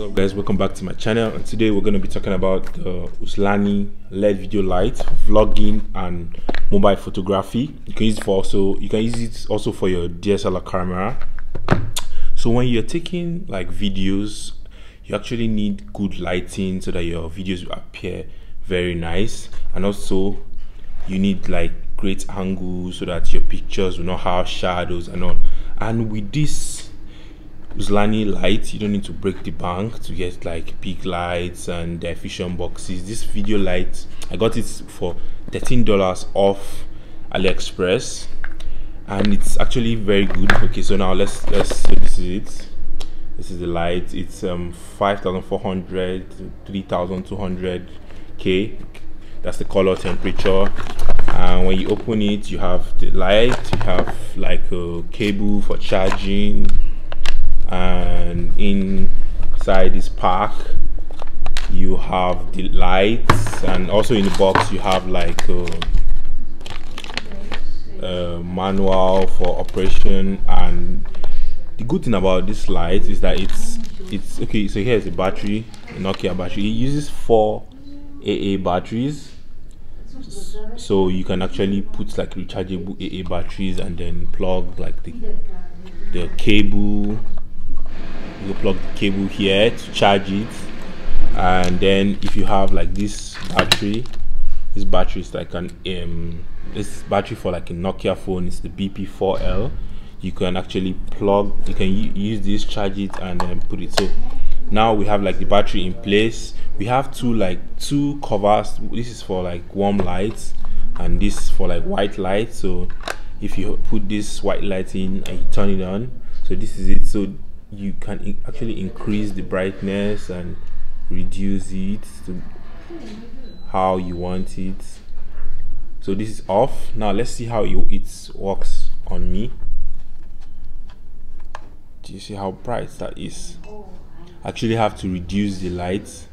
up guys? Welcome back to my channel and today we're going to be talking about the Ulanzi LED video light vlogging and mobile photography. You can use it for also you can use it also for your DSLR camera. So when you're taking like videos you actually need good lighting so that your videos will appear very nice. And also you need like great angles so that your pictures will not have shadows and all. And with this Ulanzi light you don't need to break the bank to get like big lights and efficient boxes. This video light I got it for $13 off AliExpress and it's actually very good. Okay so now let's let's so this is it. This is the light. It's um 5400 3200 k. That's the color temperature. And when you open it you have the light you have like a cable for charging and inside this pack you have the lights and also in the box you have like a, a manual for operation and the good thing about this light is that it's it's okay so here's the battery Nokia battery. It uses four AA batteries. So you can actually put like rechargeable AA batteries and then plug like the the cable you plug the cable here to charge it. And then if you have like this battery this battery is like an um this battery for like a nokia phone is the bp4l you can actually plug you can use this charge it and then put it. So now we have like the battery in place. We have two like two covers. This is for like warm lights and this for like white light. So if you put this white light in and you turn it on so this is it. So you can actually increase the brightness and reduce it to how you want it. So this is off. Now let's see how it works on me. Do you see how bright that is? Actually have to reduce the light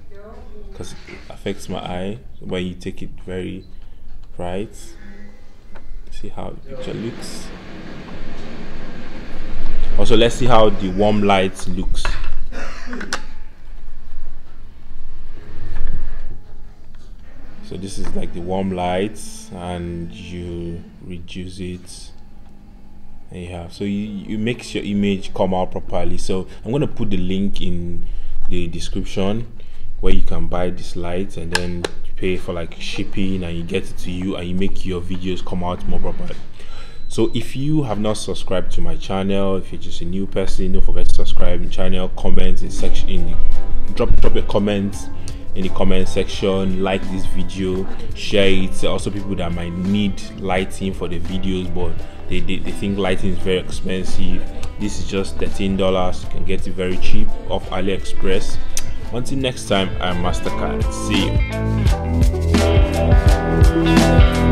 because it affects my eye when you take it very bright. See how the picture looks also let's see how the warm light looks. So this is like the warm lights and you reduce it. And you have. So you, you makes your image come out properly. So i'm going to put the link in the description where you can buy this light and then pay for like shipping and you get it to you and you make your videos come out more properly so if you have not subscribed to my channel if you're just a new person don't forget to subscribe in channel comment in section in the, drop drop your comments in the comment section like this video share it. Also people that might need lighting for the videos but they, they, they think lighting is very expensive. This is just 13 dollars. You can get it very cheap off aliexpress. Until next time i'm mastercard. See you